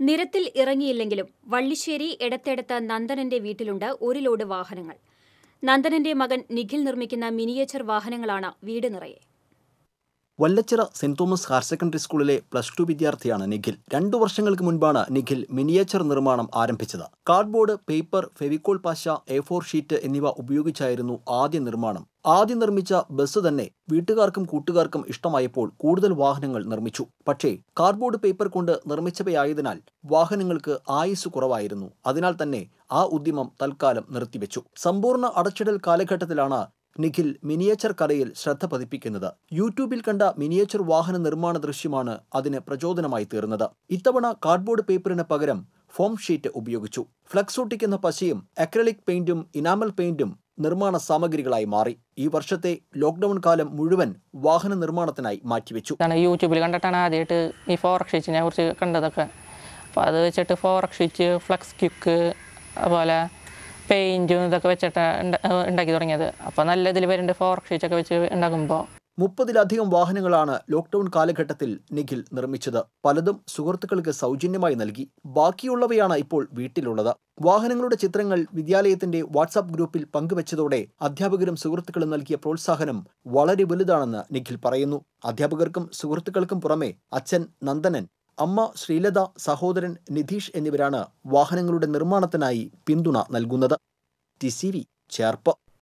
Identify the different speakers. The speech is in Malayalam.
Speaker 1: നിരത്തിൽ ഇറങ്ങിയില്ലെങ്കിലും വള്ളിശ്ശേരി എടത്തെടത്ത് നന്ദനന്റെ വീട്ടിലുണ്ട് ഒരു ലോഡ് വാഹനങ്ങൾ. നന്ദനന്റെ മകൻ നിഖിൽ നിർമ്മിക്കുന്ന മിനിയേച്ചർ വാഹനങ്ങളാണ് വീട് നിറയെ.
Speaker 2: Vallachira saint Thomas higher secondary സ്കൂളിലെ പ്ലസ് ടു വിദ്യാർത്ഥിയാണ് നിഖിൽ. രണ്ടു വർഷങ്ങൾക്ക് മുൻപാണ് നിഖിൽ മിനിയേച്ചർ നിർമ്മാണം ആരംഭിച്ചത്. കാർഡ്ബോർഡ് പേപ്പർ ഫെവിക്കോൾ പാശ എ ഫോർ ഷീറ്റ് എന്നിവ ഉപയോഗിച്ചായിരുന്നു ആദ്യ നിർമ്മാണം. ആദ്യം നിർമ്മിച്ച ബസ് തന്നെ വീട്ടുകാർക്കും കൂട്ടുകാർക്കും ഇഷ്ടമായപ്പോൾ കൂടുതൽ വാഹനങ്ങൾ നിർമ്മിച്ചു. പക്ഷേ കാർഡ്ബോർഡ് പേപ്പർ കൊണ്ട് നിർമ്മിച്ചവയായതിനാൽ വാഹനങ്ങൾക്ക് ആയുസ് കുറവായിരുന്നു. അതിനാൽ തന്നെ ആ ഉദ്യമം തൽക്കാലം നിർത്തിവെച്ചു. സമ്പൂർണ അടച്ചിടൽ കാലഘട്ടത്തിലാണ് നിഖിൽ മിനിയേച്ചർ കലയിൽ ശ്രദ്ധ പതിപ്പിക്കുന്നത്. യൂട്യൂബിൽ കണ്ട മിനിയേച്ചർ വാഹന നിർമ്മാണ ദൃശ്യമാണ് അതിന് പ്രചോദനമായി തീർന്നത്. ഇത്തവണ കാർഡ്ബോർഡ് പേപ്പറിന് പകരം ഫോം ഷീറ്റ് ഉപയോഗിച്ചു. ഫ്ലക്സ് ഒട്ടിക്കുന്ന പശയും അക്രലിക് പെയിന്റും ഇനാമൽ പെയിന്റും നിർമ്മാണ സാമഗ്രികളായി മാറി. ഈ വർഷത്തെ ലോക്ക്ഡൌൺ കാലം മുഴുവൻ വാഹന നിർമ്മാണത്തിനായി മാറ്റിവെച്ചു.
Speaker 3: യൂട്യൂബിൽ കണ്ടിട്ടാണ് ആദ്യമായിട്ട് ഈ ഫോർ ഷീറ്റിനെ കുറിച്ച് കണ്ടതൊക്കെ. അപ്പോൾ അത് വെച്ചിട്ട് ഫോർ ഷീറ്റ് ഫ്ലക്സ് ക്യുക്ക് അതുപോലെ പെയിന്റും ഇതൊക്കെ വെച്ചിട്ട് ഉണ്ടാക്കി തുടങ്ങിയത്. അപ്പോൾ നല്ല ഇതിൽ വരുന്നുണ്ട് ഷീറ്റ് ഷീറ്റൊക്കെ വെച്ച് ഉണ്ടാക്കുമ്പോൾ
Speaker 2: മുപ്പതിലധികം വാഹനങ്ങളാണ് ലോക്ക്ഡൌൺ കാലഘട്ടത്തിൽ നിഖിൽ നിർമ്മിച്ചത്. പലതും സുഹൃത്തുക്കൾക്ക് സൗജന്യമായി നൽകി. ബാക്കിയുള്ളവയാണ് ഇപ്പോൾ വീട്ടിലുള്ളത്. വാഹനങ്ങളുടെ ചിത്രങ്ങൾ വിദ്യാലയത്തിന്റെ വാട്സാപ്പ് ഗ്രൂപ്പിൽ പങ്കുവച്ചതോടെ അധ്യാപകരും സുഹൃത്തുക്കളും നൽകിയ പ്രോത്സാഹനം വളരെ വലുതാണെന്ന് നിഖിൽ പറയുന്നു. അധ്യാപകർക്കും സുഹൃത്തുക്കൾക്കും പുറമെ അച്ഛൻ നന്ദനൻ അമ്മ ശ്രീലത സഹോദരൻ നിധീഷ് എന്നിവരാണ് വാഹനങ്ങളുടെ നിർമ്മാണത്തിനായി പിന്തുണ നൽകുന്നത്. T C V Cherpu.